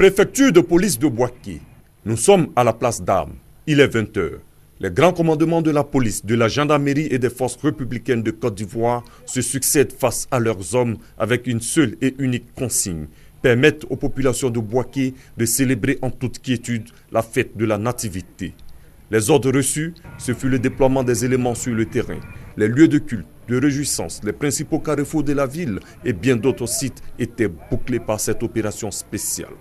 Préfecture de police de Boaké. Nous sommes à la place d'armes. Il est 20h. Les grands commandements de la police, de la gendarmerie et des forces républicaines de Côte d'Ivoire se succèdent face à leurs hommes avec une seule et unique consigne permettre aux populations de Boaké de célébrer en toute quiétude la fête de la nativité. Les ordres reçus, ce fut le déploiement des éléments sur le terrain. Les lieux de culte, de réjouissance, les principaux carrefours de la ville et bien d'autres sites étaient bouclés par cette opération spéciale.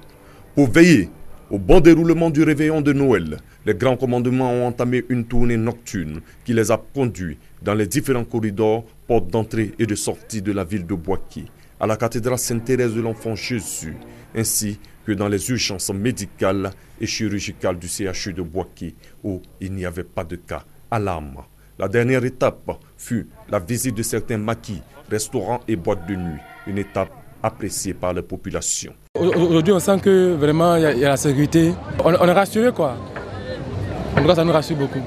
Pour veiller au bon déroulement du réveillon de Noël, les grands commandements ont entamé une tournée nocturne qui les a conduits dans les différents corridors, portes d'entrée et de sortie de la ville de Boaké, à la cathédrale Sainte-Thérèse de l'Enfant Jésus, ainsi que dans les urgences médicales et chirurgicales du CHU de Boaké, où il n'y avait pas de cas alarme. La dernière étape fut la visite de certains maquis, restaurants et boîtes de nuit, une étape appréciée par la population. Aujourd'hui, on sent que vraiment il y, a la sécurité. On, est rassuré quoi. En tout cas, ça nous rassure beaucoup.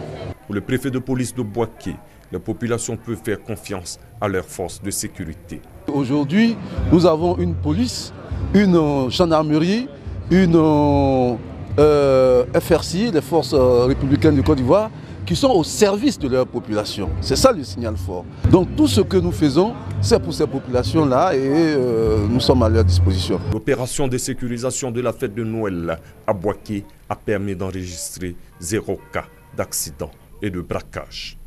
Pour le préfet de police de Boaké, la population peut faire confiance à leurs forces de sécurité. Aujourd'hui, nous avons une police, une gendarmerie, une euh, FRC, les forces euh, républicaines du Côte d'Ivoire, qui sont au service de leur population. C'est ça le signal fort. Donc tout ce que nous faisons, c'est pour ces populations-là et euh, nous sommes à leur disposition. L'opération de sécurisation de la fête de Noël à Boaké a permis d'enregistrer zéro cas d'accident et de braquage.